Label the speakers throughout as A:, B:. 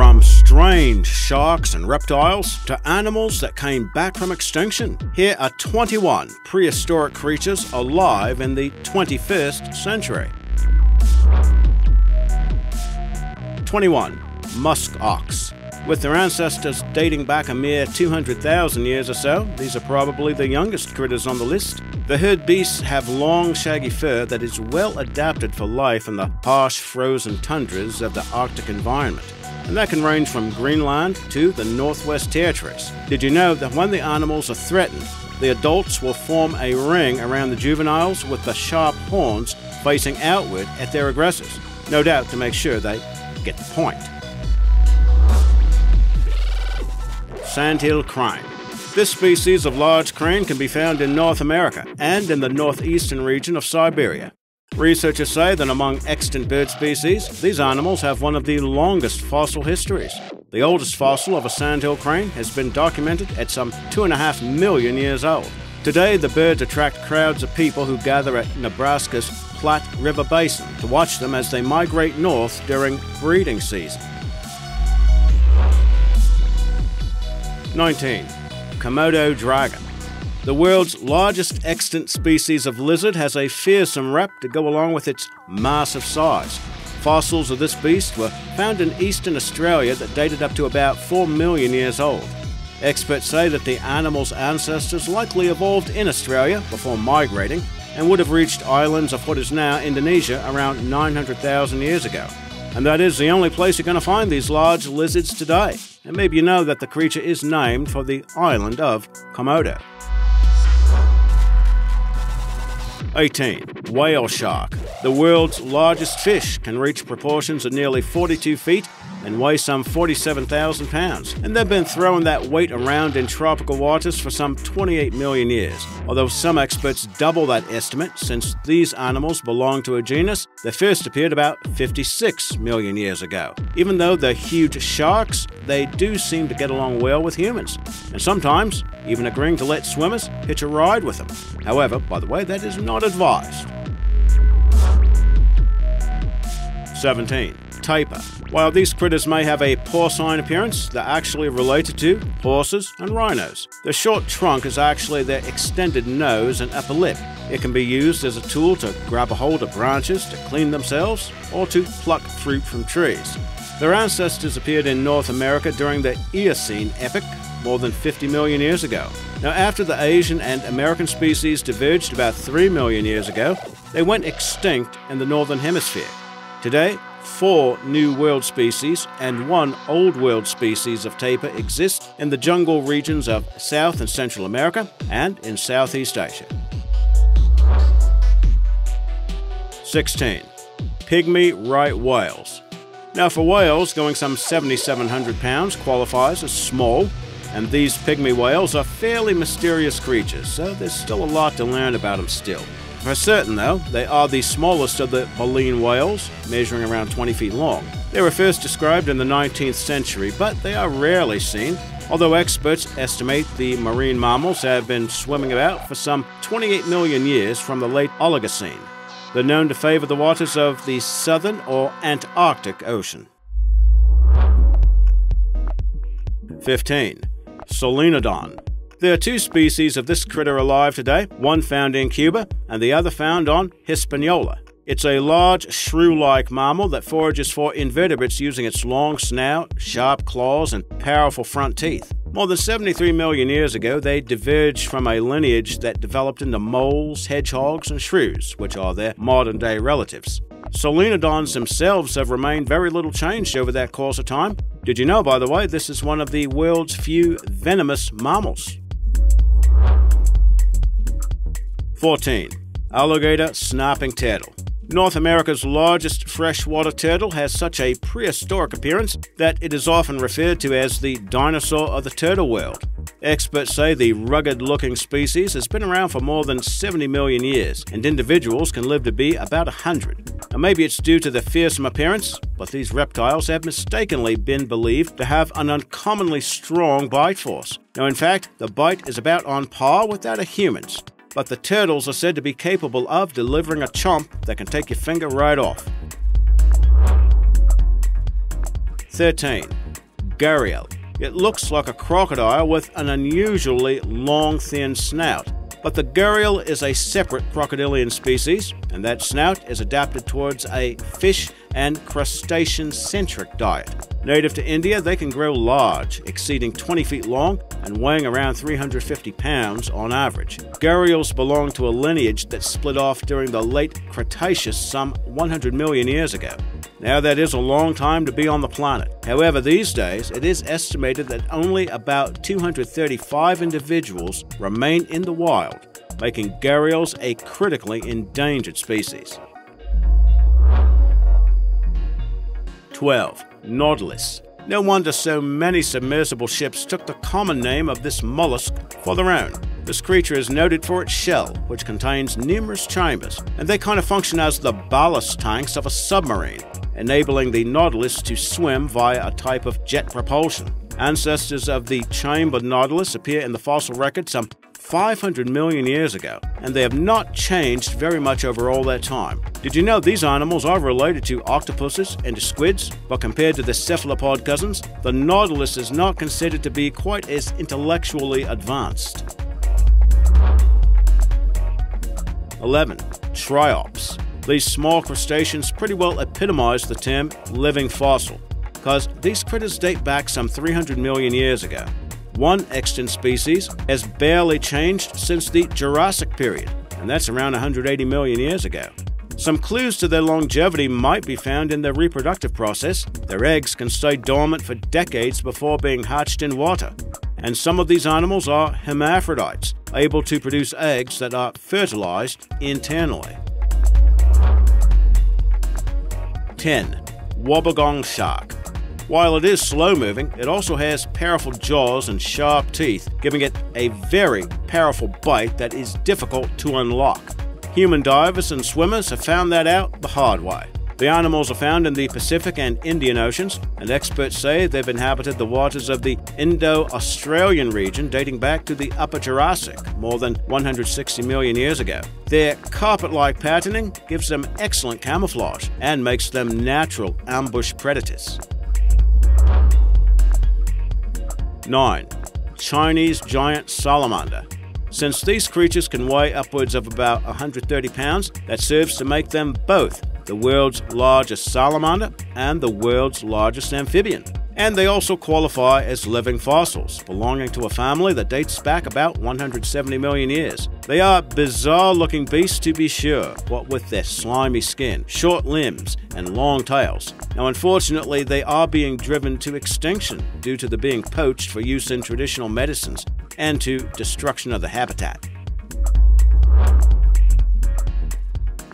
A: From strange sharks and reptiles to animals that came back from extinction, here are 21 prehistoric creatures alive in the 21st century. 21. Musk ox. With their ancestors dating back a mere 200,000 years or so, these are probably the youngest critters on the list. The herd beasts have long, shaggy fur that is well adapted for life in the harsh, frozen tundras of the Arctic environment. And that can range from Greenland to the Northwest Territories. Did you know that when the animals are threatened, the adults will form a ring around the juveniles with the sharp horns facing outward at their aggressors? No doubt to make sure they get the point. Sandhill crane. This species of large crane can be found in North America and in the northeastern region of Siberia. Researchers say that among extant bird species, these animals have one of the longest fossil histories. The oldest fossil of a sandhill crane has been documented at some 2.5 million years old. Today, the birds attract crowds of people who gather at Nebraska's Platte River Basin to watch them as they migrate north during breeding season. 19. Komodo dragon. The world's largest extant species of lizard has a fearsome rep to go along with its massive size. Fossils of this beast were found in eastern Australia that dated up to about 4 million years old. Experts say that the animal's ancestors likely evolved in Australia before migrating and would have reached islands of what is now Indonesia around 900,000 years ago. And that is the only place you're going to find these large lizards today. And maybe you know that the creature is named for the island of Komodo. 18. Whale shark. The world's largest fish can reach proportions of nearly 42 feet and weigh some 47,000 pounds. And they've been throwing that weight around in tropical waters for some 28 million years. Although some experts double that estimate since these animals belong to a genus that first appeared about 56 million years ago. Even though they're huge sharks, they do seem to get along well with humans, and sometimes even agreeing to let swimmers hitch a ride with them. However, by the way, that is not advised. 17. Tapir. While these critters may have a porcine appearance, they're actually related to horses and rhinos. The short trunk is actually their extended nose and upper lip. It can be used as a tool to grab a hold of branches to clean themselves or to pluck fruit from trees. Their ancestors appeared in North America during the Eocene epoch more than 50 million years ago. Now, after the Asian and American species diverged about 3 million years ago, they went extinct in the Northern Hemisphere. Today, four New World species and one Old World species of tapir exist in the jungle regions of South and Central America and in Southeast Asia. 16. Pygmy right whales. Now, for whales, going some 7,700 pounds qualifies as small, and these pygmy whales are fairly mysterious creatures, so there's still a lot to learn about them still. For certain, though, they are the smallest of the baleen whales, measuring around 20 feet long. They were first described in the 19th century, but they are rarely seen, although experts estimate the marine mammals have been swimming about for some 28 million years from the late Oligocene. They're known to favor the waters of the Southern or Antarctic Ocean. 15. Solenodon. There are two species of this critter alive today, one found in Cuba and the other found on Hispaniola. It's a large, shrew like mammal that forages for invertebrates using its long snout, sharp claws, and powerful front teeth. More than 73 million years ago, they diverged from a lineage that developed into moles, hedgehogs, and shrews, which are their modern day relatives. Solenodons themselves have remained very little changed over that course of time. Did you know, by the way, this is one of the world's few venomous mammals? 14. Alligator snapping turtle. North America's largest freshwater turtle has such a prehistoric appearance that it is often referred to as the dinosaur of the turtle world. Experts say the rugged looking species has been around for more than 70 million years, and individuals can live to be about 100. Now, maybe it's due to the fearsome appearance, but these reptiles have mistakenly been believed to have an uncommonly strong bite force. Now, in fact, the bite is about on par with that of humans but the turtles are said to be capable of delivering a chomp that can take your finger right off. 13. gharial. It looks like a crocodile with an unusually long, thin snout. But the gharial is a separate crocodilian species, and that snout is adapted towards a fish and crustacean centric diet. Native to India, they can grow large, exceeding 20 feet long and weighing around 350 pounds on average. Gharials belong to a lineage that split off during the late Cretaceous some 100 million years ago. Now, that is a long time to be on the planet. However, these days, it is estimated that only about 235 individuals remain in the wild, making gharials a critically endangered species. 12. Nautilus. No wonder so many submersible ships took the common name of this mollusk for their own. This creature is noted for its shell, which contains numerous chambers, and they kind of function as the ballast tanks of a submarine, enabling the Nautilus to swim via a type of jet propulsion. Ancestors of the chamber Nautilus appear in the fossil record some 500 million years ago, and they have not changed very much over all that time. Did you know these animals are related to octopuses and to squids? But compared to the cephalopod cousins, the nautilus is not considered to be quite as intellectually advanced. 11. Triops. These small crustaceans pretty well epitomize the term living fossil, because these critters date back some 300 million years ago. One extant species has barely changed since the Jurassic period, and that's around 180 million years ago. Some clues to their longevity might be found in their reproductive process. Their eggs can stay dormant for decades before being hatched in water. And some of these animals are hermaphrodites, able to produce eggs that are fertilized internally. 10. Wobbegong shark. While it is slow moving, it also has powerful jaws and sharp teeth, giving it a very powerful bite that is difficult to unlock. Human divers and swimmers have found that out the hard way. The animals are found in the Pacific and Indian Oceans, and experts say they've inhabited the waters of the Indo Australian region dating back to the Upper Jurassic, more than 160 million years ago. Their carpet like patterning gives them excellent camouflage and makes them natural ambush predators. 9. Chinese giant salamander. Since these creatures can weigh upwards of about 130 pounds, that serves to make them both the world's largest salamander and the world's largest amphibian and they also qualify as living fossils, belonging to a family that dates back about 170 million years. They are bizarre looking beasts to be sure, what with their slimy skin, short limbs, and long tails. Now, unfortunately, they are being driven to extinction due to the being poached for use in traditional medicines and to destruction of the habitat.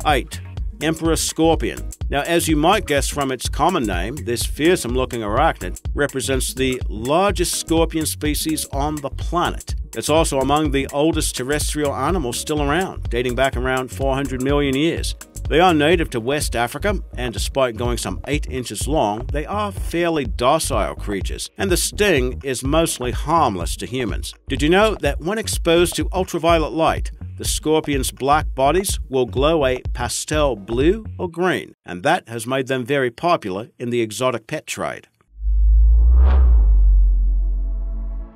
A: 8. Emperor Scorpion. Now, as you might guess from its common name, this fearsome looking arachnid represents the largest scorpion species on the planet. It's also among the oldest terrestrial animals still around, dating back around 400 million years. They are native to West Africa, and despite going some 8 inches long, they are fairly docile creatures, and the sting is mostly harmless to humans. Did you know that when exposed to ultraviolet light, the scorpion's black bodies will glow a pastel blue or green, and that has made them very popular in the exotic pet trade.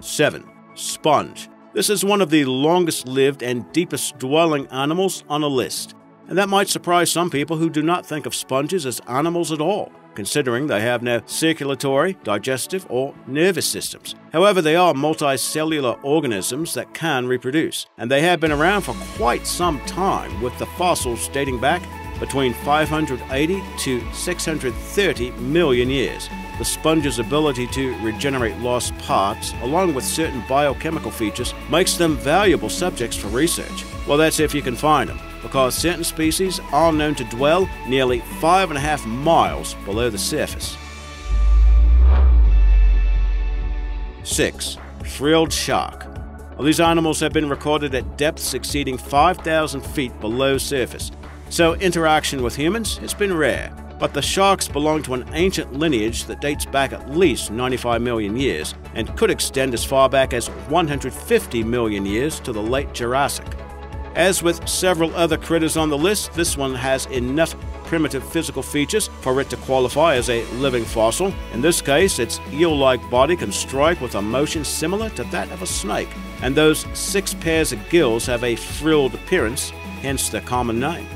A: 7. Sponge. This is one of the longest lived and deepest dwelling animals on a list, and that might surprise some people who do not think of sponges as animals at all considering they have no circulatory, digestive, or nervous systems. However, they are multicellular organisms that can reproduce, and they have been around for quite some time, with the fossils dating back between 580 to 630 million years. The sponge's ability to regenerate lost parts, along with certain biochemical features, makes them valuable subjects for research. Well, that's if you can find them because certain species are known to dwell nearly five and a half miles below the surface. 6. Frilled shark. Well, these animals have been recorded at depths exceeding 5,000 feet below surface, so interaction with humans has been rare. But the sharks belong to an ancient lineage that dates back at least 95 million years and could extend as far back as 150 million years to the late Jurassic. As with several other critters on the list, this one has enough primitive physical features for it to qualify as a living fossil. In this case, its eel like body can strike with a motion similar to that of a snake, and those six pairs of gills have a frilled appearance, hence the common name.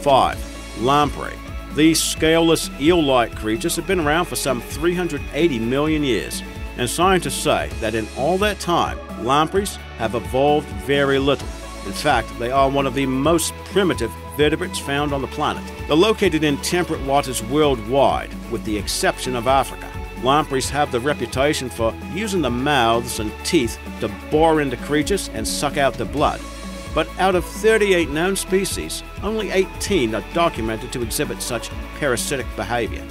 A: 5. Lamprey. These scaleless eel like creatures have been around for some 380 million years, and scientists say that in all that time, lampreys have evolved very little. In fact, they are one of the most primitive vertebrates found on the planet. They're located in temperate waters worldwide, with the exception of Africa. Lampreys have the reputation for using the mouths and teeth to bore into creatures and suck out their blood but out of 38 known species, only 18 are documented to exhibit such parasitic behavior.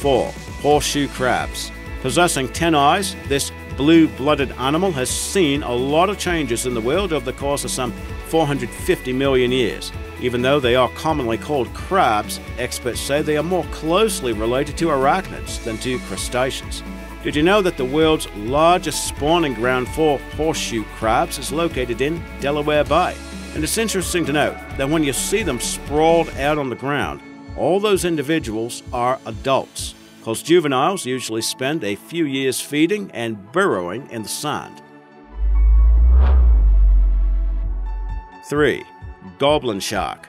A: 4. Horseshoe crabs. Possessing 10 eyes, this blue blooded animal has seen a lot of changes in the world over the course of some 450 million years. Even though they are commonly called crabs, experts say they are more closely related to arachnids than to crustaceans. Did you know that the world's largest spawning ground for horseshoe crabs is located in Delaware Bay? And it's interesting to note that when you see them sprawled out on the ground, all those individuals are adults, because juveniles usually spend a few years feeding and burrowing in the sand. 3. Goblin Shark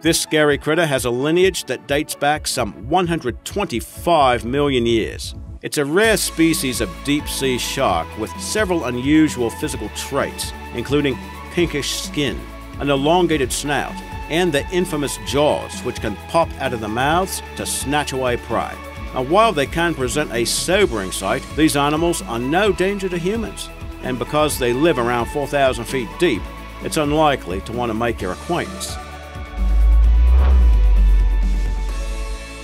A: This scary critter has a lineage that dates back some 125 million years. It's a rare species of deep sea shark with several unusual physical traits, including pinkish skin, an elongated snout, and the infamous jaws, which can pop out of the mouths to snatch away prey. Now, while they can present a sobering sight, these animals are no danger to humans, and because they live around 4,000 feet deep, it's unlikely to want to make your acquaintance.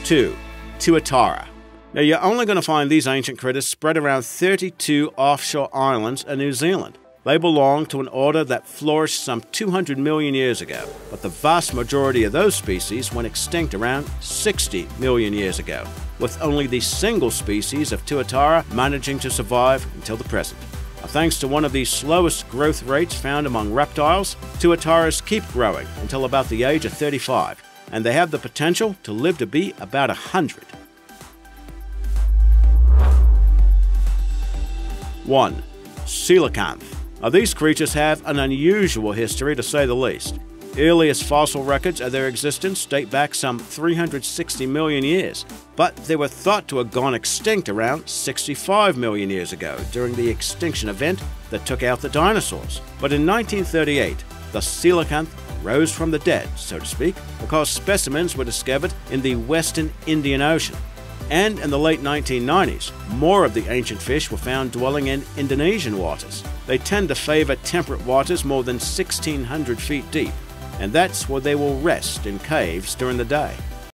A: 2. Tuatara now, you're only going to find these ancient critters spread around 32 offshore islands in New Zealand. They belong to an order that flourished some 200 million years ago, but the vast majority of those species went extinct around 60 million years ago, with only the single species of Tuatara managing to survive until the present. Thanks to one of the slowest growth rates found among reptiles, Tuataras keep growing until about the age of 35, and they have the potential to live to be about 100. 1. Coelacanth. Now, these creatures have an unusual history to say the least. Earliest fossil records of their existence date back some 360 million years, but they were thought to have gone extinct around 65 million years ago during the extinction event that took out the dinosaurs. But in 1938, the coelacanth rose from the dead, so to speak, because specimens were discovered in the western Indian Ocean. And in the late 1990s, more of the ancient fish were found dwelling in Indonesian waters. They tend to favor temperate waters more than 1,600 feet deep, and that's where they will rest in caves during the day.